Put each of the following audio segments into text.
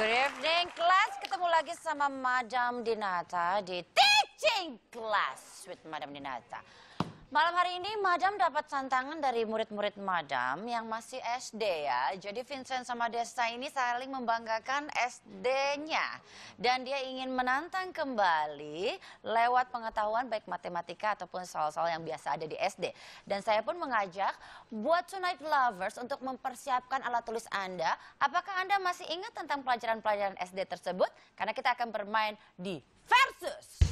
Good evening, kelas. Ketemu lagi sama Madam Dinata di Teaching Class with Madam Dinata. Malam hari ini Madam dapat tantangan dari murid-murid Madam yang masih SD ya. Jadi Vincent sama Desta ini saling membanggakan SD-nya. Dan dia ingin menantang kembali lewat pengetahuan baik matematika ataupun soal-soal yang biasa ada di SD. Dan saya pun mengajak buat Tonight Lovers untuk mempersiapkan alat tulis Anda. Apakah Anda masih ingat tentang pelajaran-pelajaran SD tersebut? Karena kita akan bermain di Versus.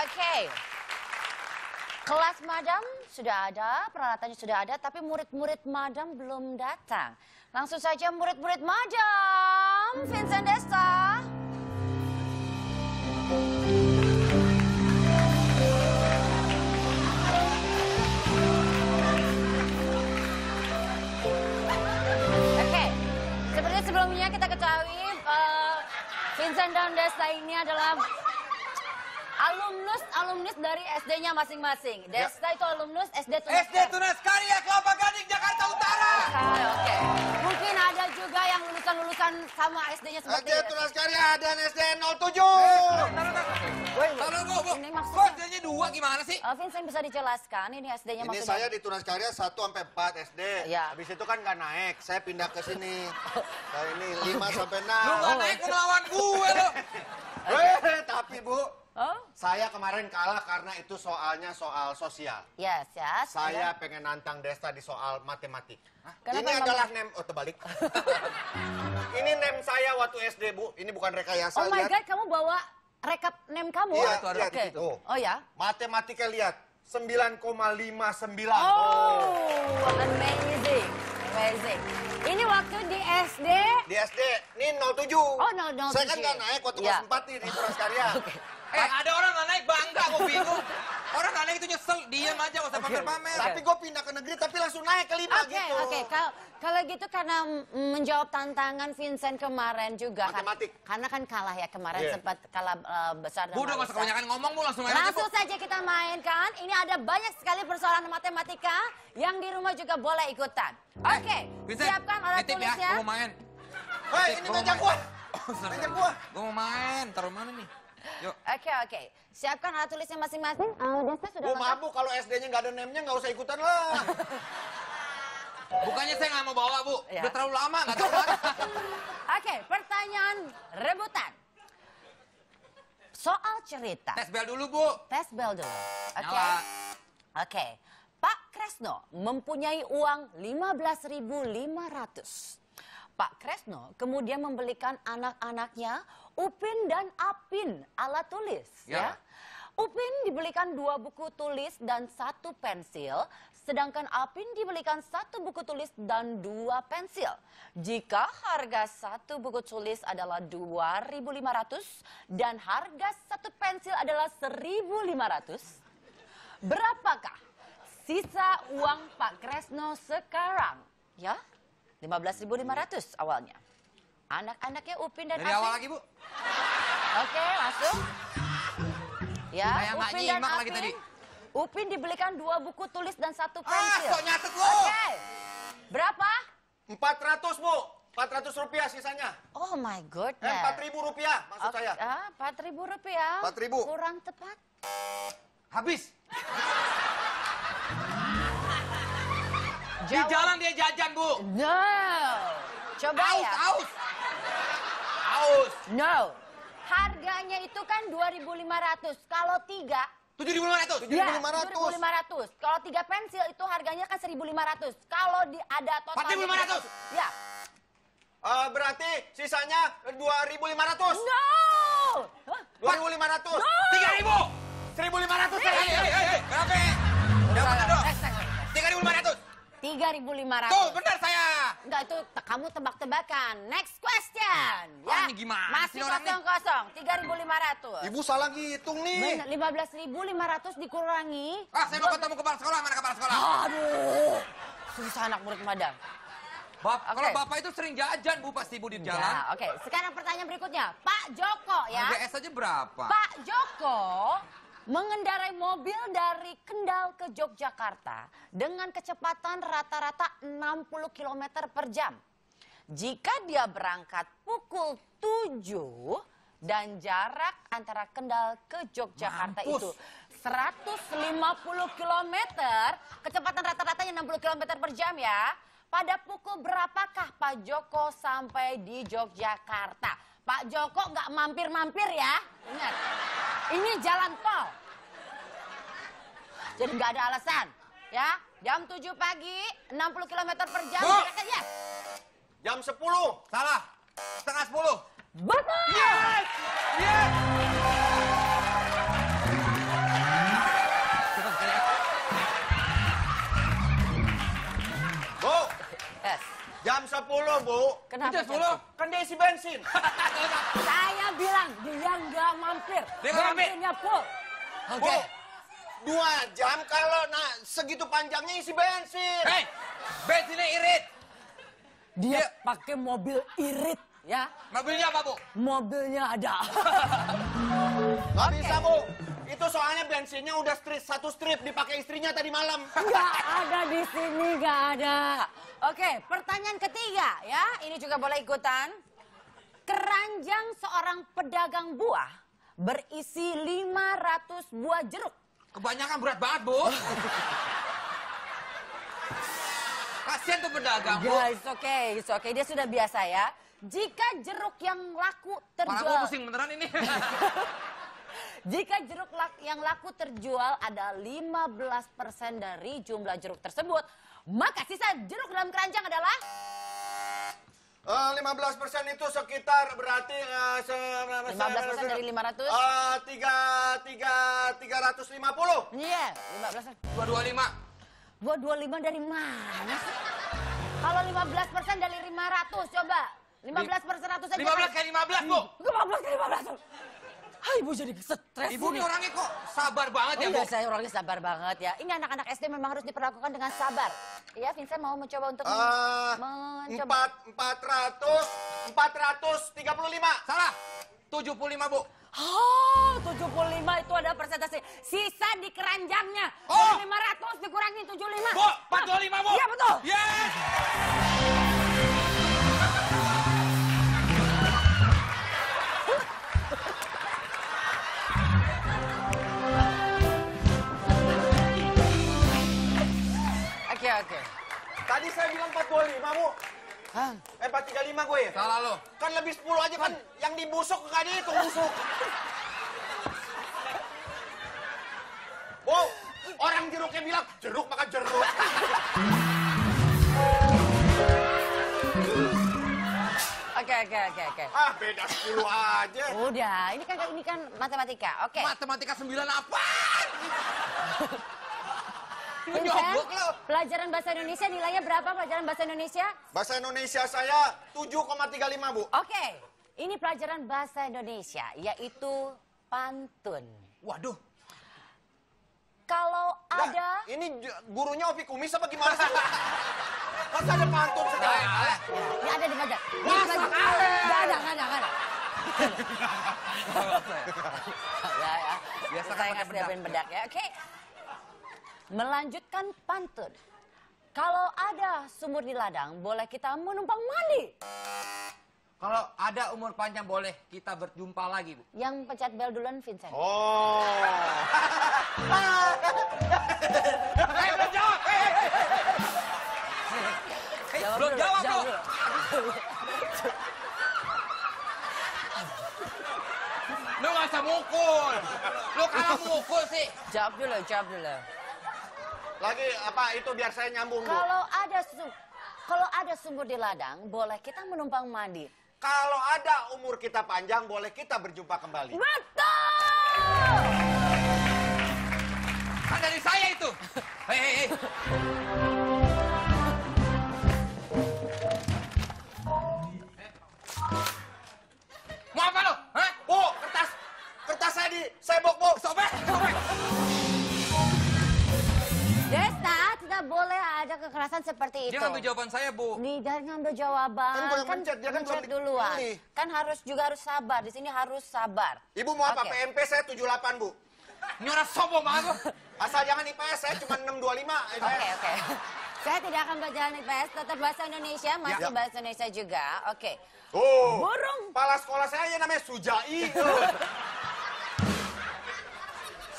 Oke. Kelas madam sudah ada, peralatannya sudah ada, tapi murid-murid madam belum datang. Langsung saja murid-murid madam, Vincent Desta. Sebelumnya kita ketahui eh, Vincent dan Desta ini adalah alumnus alumnus dari SD-nya masing-masing. Desta itu alumnus SD Tunas SD Tunas Karya Kelapa Gading Jakarta Utara. Oke, oke. Mungkin ada juga yang lulusan-lulusan sama SD-nya seperti SD Tunas Karya dan SD 07. Taruh bu. Ini Kok maksudnya- SD-nya dua gimana sih? Eh, Vincent bisa dijelaskan ini SD-nya Ini maksudnya? saya di Tunas Karya 1 sampai 4 SD. Iya. Habis itu kan nggak naik, saya pindah ke sini. Nah ini 5 sampai Lu nggak 6. naik melawan gue lu. Eh, tapi Bu, Oh, saya kemarin kalah karena itu soalnya soal sosial. yes, yes. Saya pengen nantang Desta di soal matematik. Kenapa ini adalah nem, oh terbalik. ini nem saya waktu SD Bu, ini bukan rekayasa. Oh my lihat. God, kamu bawa rekap name kamu? Iya, Itu ada lihat Oke. itu. Oh ya? Matematika lihat, 9,59. Oh, amazing. Amazing. Ini waktu di SD. Di SD, ini 07. Oh, no, no, Saya kan nggak naik waktu Iya. kelas 4 nih di Tunas Karya. Eh ada orang nggak naik bangga gue bingung. Orang nggak naik itu nyesel, diam aja nggak usah pamer-pamer. Tapi gue pindah ke negeri tapi langsung naik ke lima Oke, gitu. oke. Kalau kalau gitu karena menjawab tantangan Vincent kemarin juga kan. Matematik. Karena kan kalah ya kemarin Iya. sempat kalah eh, besar dan Bu udah nggak usah kebanyakan ngomong bu langsung main aja bu. Langsung saja kita mainkan. Ini ada banyak sekali persoalan matematika yang di rumah juga boleh ikutan. Oke, Vincent, siapkan alat ya, tulisnya. gue mau main. Hei, ini gua meja gua. Oh. Meja gua. Gue mau main, taruh mana nih? Yuk. Oke, oke. Siapkan alat tulisnya masing-masing. Oh, Desta sudah mabuk kalau SD-nya nggak ada name-nya nggak usah ikutan lah. Bukannya saya nggak mau bawa bu, Ya. udah terlalu lama nggak tahu. Oke, pertanyaan rebutan. Soal cerita. Tes bel dulu bu. Tes bel dulu. Oke. Nyala. Oke. Pak Kresno mempunyai uang 15.500. Pak Kresno kemudian membelikan anak-anaknya Upin dan Apin alat tulis. Ya. Ya. Upin dibelikan dua buku tulis dan satu pensil, sedangkan Apin dibelikan satu buku tulis dan dua pensil. Jika harga satu buku tulis adalah 2.500 dan harga satu pensil adalah 1.500, berapakah sisa uang Pak Kresno sekarang? Ya, 15.500 awalnya. Anak-anaknya Upin dan Dari Apin. awal lagi bu. Oke, langsung. Ya, nggak Upin dan nyimak lagi tadi. Upin dibelikan dua buku tulis dan satu Ah, pensil. sok nyatet lu. Oke. Berapa? 400 bu, 400 rupiah sisanya. Oh my Eh, goodness. 4 ribu rupiah maksud Oke, saya. Ah, 4 ribu rupiah. 4.000. Kurang tepat. Habis. Di jalan dia jajan bu. No. Coba Aus, ya. aus. Aus. No. Harganya itu kan 2.500. Kalau tiga, Tujuh ribu lima ratus. ya 7.500. 2.500. Kalau tiga pensil itu harganya kan 1.500. Kalau di ada total 4.500. Ya. Eh, berarti sisanya 2.500. No. Hah? 2.500. Tiga ribu. 1.500 Hei, hei, hei, hei. Berapa? Udah bener dong. Next, next, next. Tiga ribu lima ratus. 3.500. Tuh, benar saya. Enggak itu te- kamu tebak-tebakan. Next question. Ah, Ya. ini gimana Masih kosong-kosong. 3.500. Ibu salah ngitung nih. Benar, 15.500 dikurangi. Ah, saya mau ketemu kepala sekolah. Mana kepala sekolah? Aduh. Susah anak murid madam. Bap, Oke. Kalau bapak itu sering jajan bu pasti bu di jalan. Ya, oke. Sekarang pertanyaan berikutnya. Pak Joko ya. Es aja berapa? Pak Joko mengendarai mobil dari Kendal ke Yogyakarta dengan kecepatan rata-rata 60 km per jam. Jika dia berangkat pukul 7 dan jarak antara Kendal ke Yogyakarta Mampus. itu 150 km, kecepatan rata-ratanya 60 km per jam ya. Pada pukul berapakah Pak Joko sampai di Yogyakarta? Pak Joko nggak mampir-mampir ya. Ingat, ini jalan tol. Jadi nggak ada alasan. Ya, jam 7 pagi, 60 km per jam. Bu! ya. Jam 10. Salah. Setengah sepuluh. Betul! Yes! Yes! Jam 10, Bu. Kenapa? Jam sepuluh. Kan dia isi bensin. Saya bilang dia nggak mampir. Dia nggak mampir. Bensinnya full. Bu, dua jam kalau nah segitu panjangnya isi bensin. Hei, bensinnya irit. Dia pakai mobil irit ya. Mobilnya apa, Bu? Mobilnya ada. Nggak bisa, Bu. Itu soalnya bensinnya udah strip, satu strip dipakai istrinya tadi malam. Nggak ada di sini, nggak ada. Oke, pertanyaan ketiga ya. Ini juga boleh ikutan. Keranjang seorang pedagang buah berisi 500 buah jeruk. Kebanyakan berat banget, Bu. Kasihan tuh pedagang, Bu. Ya, it's okay, it's okay. Dia sudah biasa ya. Jika jeruk yang laku Malah terjual... gua pusing beneran ini. Jika jeruk lak- yang laku terjual ada 15% dari jumlah jeruk tersebut, maka sisa jeruk dalam keranjang adalah Eh, 15% itu sekitar berarti eh, se 15% dari 500? Eh, tiga, tiga, 350. Iya, 15. Dua dua lima. Gua 25 dari mana sih? Kalau 15% dari 500 coba. 15 per 100 aja. Lima belas kali lima belas, Bu. 15 kali 15. Hai, Ibu jadi stres Ibu ini. orangnya kok sabar Oh banget ya, Bu. iya, saya orangnya sabar banget ya. Ini anak-anak SD memang harus diperlakukan dengan sabar. Ya, Vincent mau mencoba untuk Eh, mencoba. empat, empat ratus, empat ratus tiga puluh lima. Salah. 75, Bu. Oh, 75 itu ada persentase. Sisa di keranjangnya. Oh. Dari 500 dikurangi 75. Bu, 45, Bu. Iya, betul. Yes! Ya? Salah lo. Kan lebih 10 aja kan yang dibusuk nggak dihitung busuk. Bu, orang jeruknya bilang jeruk makan jeruk. Oke, oke, oke, oke. Ah, beda 10 aja. Udah, ini kan ini kan matematika. Oke. Matematika 9 apaan? Lo. pelajaran bahasa Indonesia nilainya berapa pelajaran bahasa Indonesia? Bahasa Indonesia saya 7,35, Bu. Oke, ini pelajaran bahasa Indonesia, yaitu pantun. Waduh. Kalau Nah, ada... ini gurunya Ovi Kumis apa gimana sih? Masa ada pantun segala? Ini ada di mana? Masa kalah? Gak ada, gak ada, gak ada. ya, ya. Biasa kan pakai ngasih bedak. bedak. bedak ya, oke. Melanjutkan pantun. Kalau ada sumur di ladang, boleh kita menumpang mandi. Kalau ada umur panjang boleh kita berjumpa lagi, Bu. Yang pencet bel duluan Vincent. Oh. Eh, belum jawab. Belum jawab, dulu. Lu nggak usah mukul. Lu kalah mukul sih. Jawab dulu, jawab dulu. Lagi apa itu biar saya nyambung, Bu. Kalau ada kalau ada sumur di ladang, boleh kita menumpang mandi. Kalau ada umur kita panjang, boleh kita berjumpa kembali. Betul! Kan dari saya itu. Hei, hei, hei. Mau apa lo? Hah? Bu, kertas kertas saya di sebok, Bu. Sobek, sobek. Kekerasan seperti itu. Dia ngambil jawaban saya, Bu. Nih, jangan ngambil jawaban. Kan yang mencet, dia kan mencet duluan. dipilih. Kan harus juga harus sabar. Di sini harus sabar. Ibu mau apa? Oke. PMP saya 78, Bu. Ini orang sombong banget. Asal jangan IPS, saya cuma 625. Oke, oke. Saya tidak akan belajar IPS, tetap bahasa Indonesia, masih Ya. bahasa Indonesia juga. Oke. Oh, Burung. Kepala sekolah saya namanya Sujai.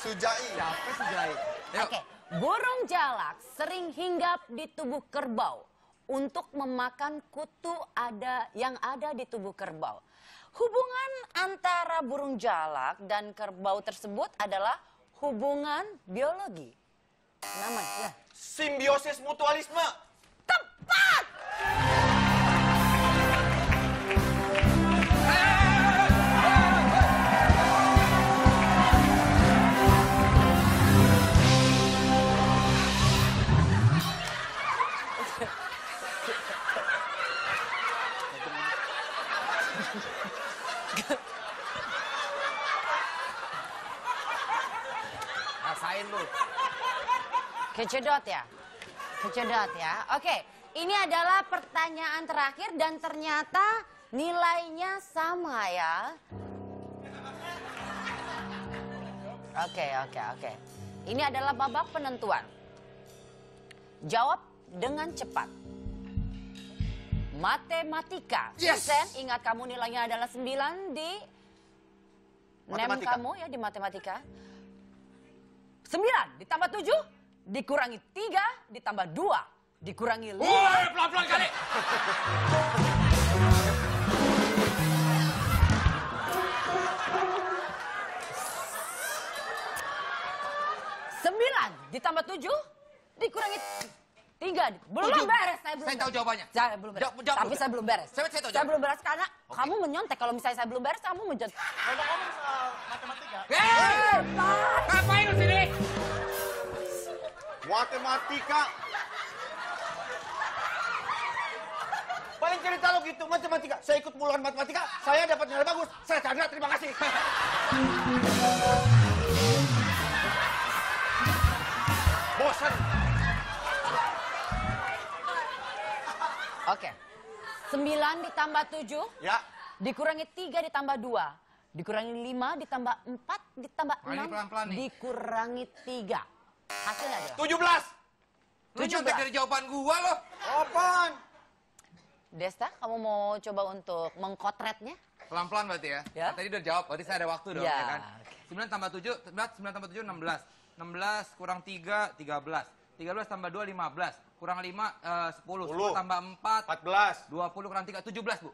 Sujai. Siapa sih Jai? Yuk. Burung jalak sering hinggap di tubuh kerbau untuk memakan kutu ada yang ada di tubuh kerbau. Hubungan antara burung jalak dan kerbau tersebut adalah hubungan biologi. Nama ya. Simbiosis mutualisme. Tepat! Rasain lu. Kecedot ya? Kecedot ya? Oke, ini adalah pertanyaan terakhir dan ternyata nilainya sama ya. Oke, oke, oke. Ini adalah babak penentuan. Jawab dengan cepat. Matematika. Yes. Vincent, ingat kamu nilainya adalah 9 di NEM Matematika. kamu ya di matematika. 9 ditambah 7 dikurangi 3 ditambah 2 dikurangi 5. Woi, pelan-pelan kali. Sembilan ditambah tujuh dikurangi tiga. Belum Tujuh. beres saya belum. Saya tahu beres. jawabannya. Saya belum beres. Jawab- jawab Tapi dulu. saya belum beres. Saya- saya tahu saya belum beres karena kamu menyontek. Kalau misalnya saya belum beres, kamu menjadi. Eh, ngapain lu sini? Matematika. Paling cerita lo gitu, matematika. Saya ikut muluan matematika, saya dapat nilai bagus. Saya Chandra, terima kasih. Bosan. Oke. Sembilan ditambah tujuh Ya, dikurangi tiga ditambah dua dikurangi lima ditambah empat ditambah Wah, ini enam pelan-pelan nih. dikurangi tiga. Hasilnya adalah 17. Lu nyontek dari jawaban gua lo. Apaan? Desta, kamu mau coba untuk mengkotretnya? Pelan-pelan berarti ya. Ya. Tadi udah jawab, berarti saya ada waktu dong Ya, ya kan. oke. 9 tambah 7, 9 tambah 7 16. 16 kurang 3 13. 13 tambah 2 15. Kurang 5 eh, 10. 10 10. tambah 4 14. 20 kurang 3 17, Bu.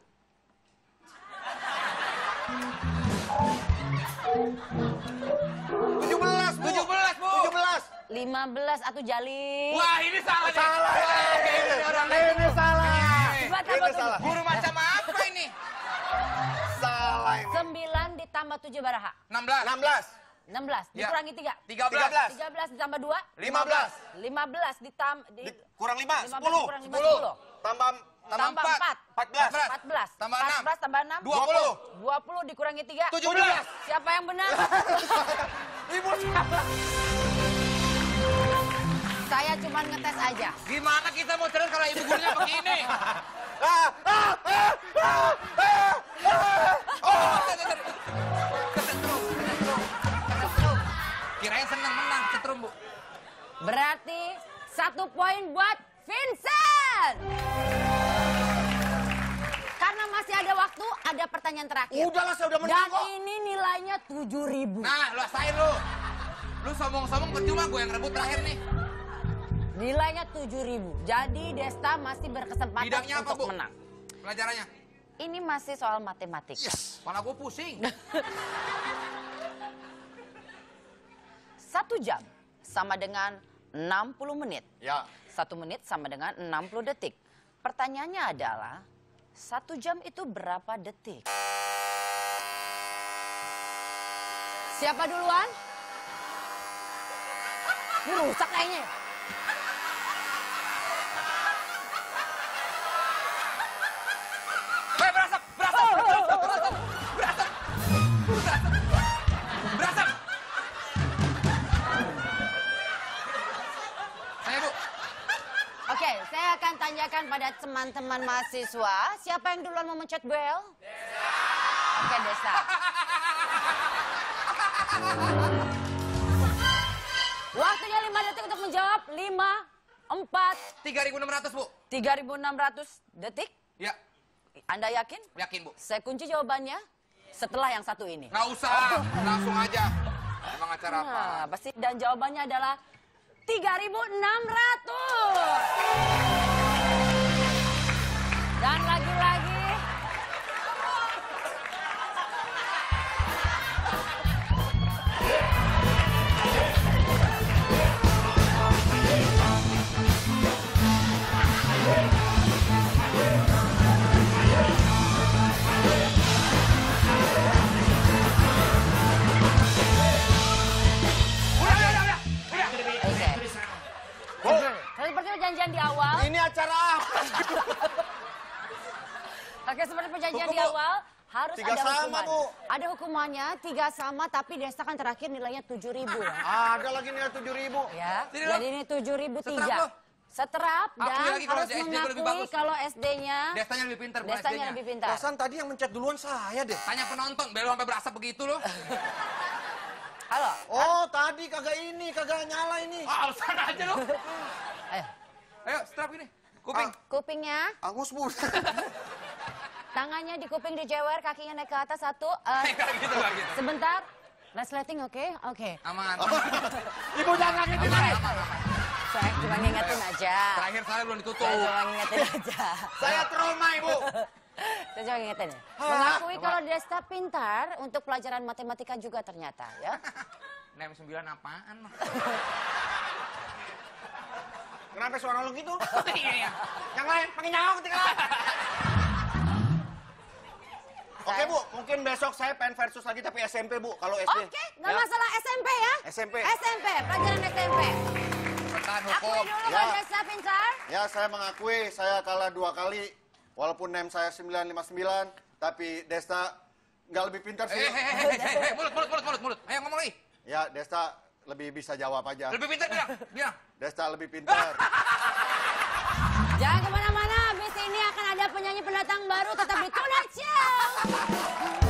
tujuh belas, Bu. 17, Bu. 17. 15 atau jali. Wah, ini salah nih. Salah Wah, ini. ini orang Ini salah. Coba tambah Ini tujuh. salah. Guru macam apa ini? Salah ini. 9 ditambah 7 baraha. 16. 16. 16 Ya. dikurangi 3. 13. 13 ditambah 2. 15. 15 ditambah di, Di- kurang 5, 15 10. kurang 5 10. 10. Tambah Tambah 4. 14. 14. Tambah 6. 14 tambah 6. 20. 20 dikurangi 3. 17. Siapa yang benar? Ibu salah. Saya cuma ngetes aja. Gimana kita mau terus kalau ibu gurunya begini? Ah, ah, ah, ah, ah, ah. Oh, Berarti satu poin buat Vincent. Karena masih ada waktu, ada pertanyaan terakhir. Udahlah, saya udah menang Dan kok. ini nilainya 7000. Nah, lu asain lu. Lu sombong-sombong percuma gue yang rebut terakhir nih. Nilainya 7000. Jadi Desta masih berkesempatan Bidangnya apa, untuk Bu? menang. Pelajarannya. Ini masih soal matematika. Yes. Kepala gue pusing. Satu jam sama dengan 60 menit. Ya. Satu menit sama dengan 60 detik. Pertanyaannya adalah, satu jam itu berapa detik? Siapa duluan? Ini rusak kayaknya. Saya akan tanyakan pada teman-teman mahasiswa, siapa yang duluan mau mencet bel? Oke, Desa. Waktunya 5 detik untuk menjawab. 5, 4, 3.600 bu. 3.600 detik. Ya, Anda yakin? yakin bu. Saya kunci jawabannya setelah yang satu ini. Nggak usah, langsung aja. Emang acara apa? Nah, pasti dan jawabannya adalah 3.600. harus Tiga ada sama, hukuman. Bu. Ada hukumannya tiga sama, tapi Desta kan terakhir nilainya tujuh ribu. Ada lagi nilai tujuh ribu. ya. Sini, lo. Jadi ini tujuh ribu Seterap, tiga. lo. Seterap dan lagi kalau harus SD mengakui bagus. kalau SD-nya Destanya lebih pintar, Destanya SD-nya. lebih pintar. Perasaan tadi yang mencet duluan saya deh. Tanya penonton, belum sampai berasap begitu loh. Halo. Oh, tadi kagak ini, kagak nyala ini. Ah, alasan aja lo. Eh, Ayo, strap ini. Kuping. kupingnya, Angus bu. tangannya di kuping dijewer, kakinya naik ke atas satu. eh, Kayak gitu, gitu. sebentar. Resleting oke? Oke. Aman. Ibu jangan ngagetin Aman, saya. aman, aman. Saya cuma ngingetin aja. Terakhir saya belum ditutup. Saya cuma ngingetin aja. Saya trauma ibu. Saya coba ingetin ya. Mengakui kalau Desta pintar untuk pelajaran matematika juga ternyata ya. Nem 9 apaan? mah? Kenapa suara lu gitu? Iya, iya. Yang lain, pakai nyawa ketika. Oke bu, mungkin besok saya pengen versus lagi tapi SMP bu, kalau SD. Oke, nggak Ya. masalah SMP ya. SMP. SMP, pelajaran SMP. Pertahan Akui hukum. dulu Ya. pintar. Ya saya mengakui saya kalah dua kali, walaupun NEM saya 959, tapi Desta nggak lebih pintar sih. eh, eh, eh, eh, eh, mulut, mulut, mulut, mulut, mulut. Ayo ngomong lagi. Ya Desta lebih bisa jawab aja. Lebih pintar bilang, bilang. Desta lebih pintar. penyanyi pendatang baru tetap di Tonight Show.